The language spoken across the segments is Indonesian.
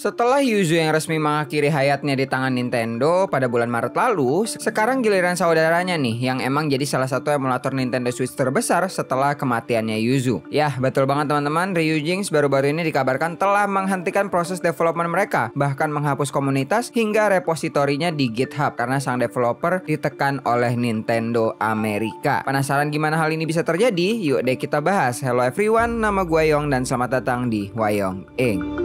Setelah Yuzu yang resmi mengakhiri hayatnya di tangan Nintendo pada bulan Maret lalu, sekarang giliran saudaranya nih yang emang jadi salah satu emulator Nintendo Switch terbesar setelah kematiannya Yuzu. Ya, betul banget teman-teman, Ryujinx baru-baru ini dikabarkan telah menghentikan proses development mereka, bahkan menghapus komunitas hingga repositorinya di GitHub karena sang developer ditekan oleh Nintendo Amerika. Penasaran gimana hal ini bisa terjadi? Yuk deh kita bahas. Hello everyone, nama gue Yong dan selamat datang di Wayong Ing.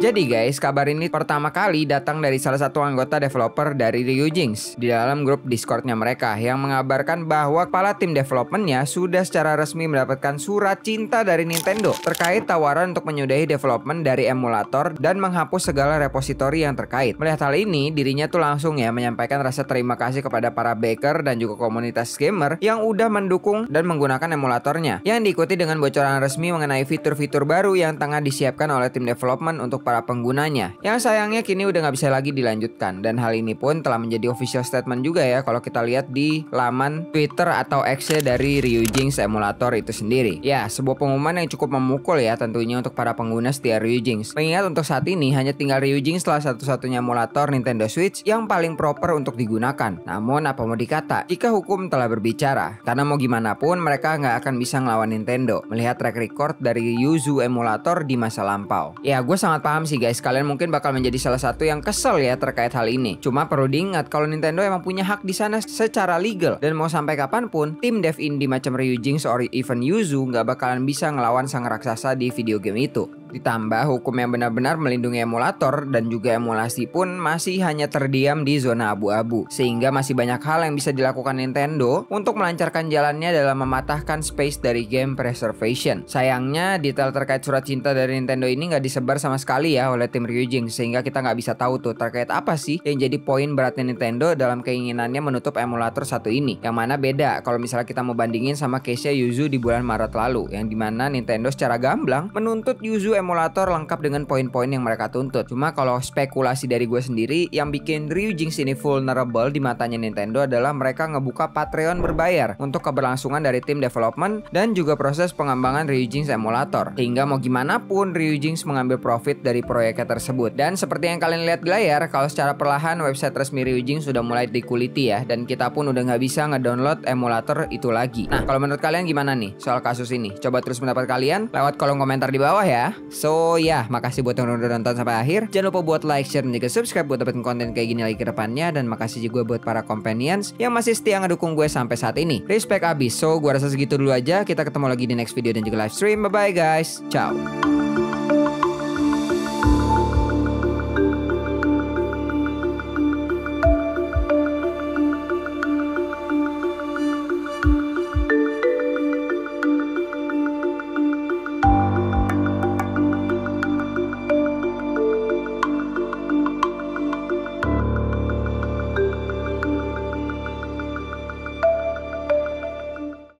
Jadi guys, kabar ini pertama kali datang dari salah satu anggota developer dari Ryujinx di dalam grup Discordnya mereka yang mengabarkan bahwa kepala tim developmentnya sudah secara resmi mendapatkan surat cinta dari Nintendo terkait tawaran untuk menyudahi development dari emulator dan menghapus segala repositori yang terkait. Melihat hal ini, dirinya tuh langsung ya menyampaikan rasa terima kasih kepada para backer dan juga komunitas gamer yang udah mendukung dan menggunakan emulatornya yang diikuti dengan bocoran resmi mengenai fitur-fitur baru yang tengah disiapkan oleh tim development untuk para penggunanya. Yang sayangnya kini udah nggak bisa lagi dilanjutkan dan hal ini pun telah menjadi official statement juga ya kalau kita lihat di laman Twitter atau X dari Ryujinx emulator itu sendiri. Ya, sebuah pengumuman yang cukup memukul ya tentunya untuk para pengguna setia Ryujinx. Mengingat untuk saat ini hanya tinggal Ryujinx setelah satu-satunya emulator Nintendo Switch yang paling proper untuk digunakan. Namun apa mau dikata, jika hukum telah berbicara, karena mau gimana pun mereka nggak akan bisa ngelawan Nintendo melihat track record dari Yuzu emulator di masa lampau. Ya, gue sangat paham paham sih guys, kalian mungkin bakal menjadi salah satu yang kesel ya terkait hal ini. Cuma perlu diingat kalau Nintendo emang punya hak di sana secara legal dan mau sampai kapan pun tim dev indie macam Ryujinx or even Yuzu nggak bakalan bisa ngelawan sang raksasa di video game itu. Ditambah hukum yang benar-benar melindungi emulator dan juga emulasi pun masih hanya terdiam di zona abu-abu. Sehingga masih banyak hal yang bisa dilakukan Nintendo untuk melancarkan jalannya dalam mematahkan space dari game preservation. Sayangnya detail terkait surat cinta dari Nintendo ini nggak disebar sama sekali ya oleh tim Ryujinx sehingga kita nggak bisa tahu tuh terkait apa sih yang jadi poin beratnya Nintendo dalam keinginannya menutup emulator satu ini. Yang mana beda kalau misalnya kita mau bandingin sama case Yuzu di bulan Maret lalu yang di mana Nintendo secara gamblang menuntut Yuzu emulator lengkap dengan poin-poin yang mereka tuntut. Cuma kalau spekulasi dari gue sendiri, yang bikin Ryujinx ini vulnerable di matanya Nintendo adalah mereka ngebuka Patreon berbayar untuk keberlangsungan dari tim development dan juga proses pengembangan Ryujinx emulator. Hingga mau gimana pun Ryujinx mengambil profit dari proyeknya tersebut. Dan seperti yang kalian lihat di layar, kalau secara perlahan website resmi Ryujinx sudah mulai dikuliti ya, dan kita pun udah nggak bisa ngedownload emulator itu lagi. Nah, kalau menurut kalian gimana nih soal kasus ini? Coba terus pendapat kalian lewat kolom komentar di bawah ya. So ya, makasih buat yang udah nonton sampai akhir. Jangan lupa buat like, share, dan juga subscribe buat dapetin konten kayak gini lagi ke depannya. Dan makasih juga buat para companions yang masih setia ngedukung gue sampai saat ini. Respect abis. So, gue rasa segitu dulu aja. Kita ketemu lagi di next video dan juga live stream. Bye-bye guys. Ciao.